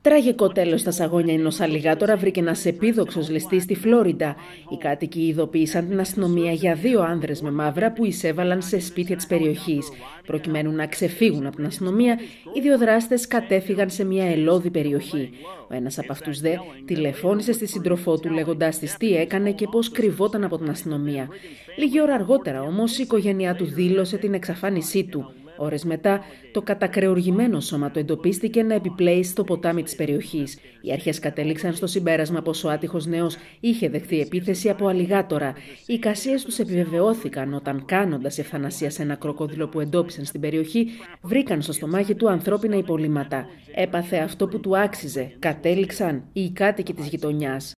Τραγικό τέλος στα σαγόνια ενός αλιγάτορα βρήκε ένας επίδοξος ληστής στη Φλόριντα. Οι κάτοικοι ειδοποίησαν την αστυνομία για δύο άνδρες με μαύρα που εισέβαλαν σε σπίτια της περιοχής. Προκειμένου να ξεφύγουν από την αστυνομία, οι δύο δράστες κατέφυγαν σε μια ελώδη περιοχή. Ο ένας από αυτούς δε τηλεφώνησε στη σύντροφό του λέγοντα της τι έκανε και πώς κρυβόταν από την αστυνομία. Λίγη ώρα αργότερα όμως η οικογένειά του δήλωσε την εξαφάνισή του. Ώρες μετά, το κατακρεουργημένο σώμα του εντοπίστηκε να επιπλέει στο ποτάμι της περιοχής. Οι αρχές κατέληξαν στο συμπέρασμα πως ο άτυχος νέος είχε δεχθεί επίθεση από αλιγάτορα. Οι εικασίε τους επιβεβαιώθηκαν όταν, κάνοντας ευθανασία σε ένα κροκόδιλο που εντόπισαν στην περιοχή, βρήκαν στο στομάχι του ανθρώπινα υπολείμματα. Έπαθε αυτό που του άξιζε. Κατέληξαν οι κάτοικοι της γειτονιάς.